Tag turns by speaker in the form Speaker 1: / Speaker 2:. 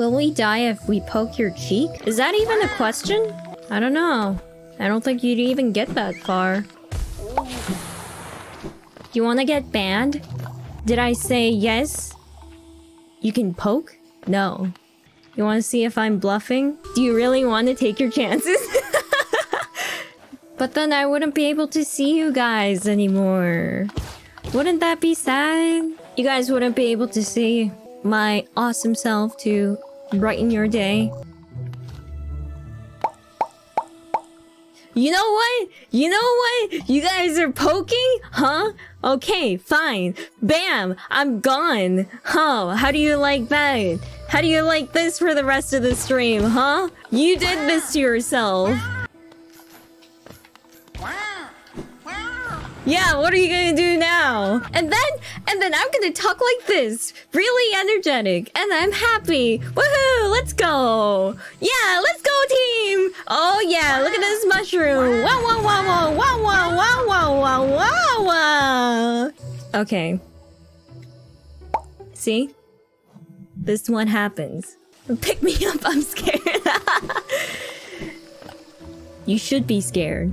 Speaker 1: Will we die if we poke your cheek? Is that even a question? I don't know. I don't think you'd even get that far. You wanna get banned? Did I say yes? You can poke? No. You wanna see if I'm bluffing? Do you really wanna take your chances? but then I wouldn't be able to see you guys anymore. Wouldn't that be sad? You guys wouldn't be able to see my awesome self to brighten your day. You know what? You know what? You guys are poking? Huh? Okay, fine. Bam! I'm gone. Huh? How do you like that? How do you like this for the rest of the stream, huh? You did this to yourself. Yeah, what are you gonna do now? And then, and then I'm gonna talk like this. Really energetic. And I'm happy. Woohoo! Let's go! Yeah, let's go, team! Oh yeah, look at this mushroom! Wow, wow, wow, wow, wow, wow, wow, wow, wow, wow! Okay. See? This one happens. Pick me up, I'm scared. you should be scared.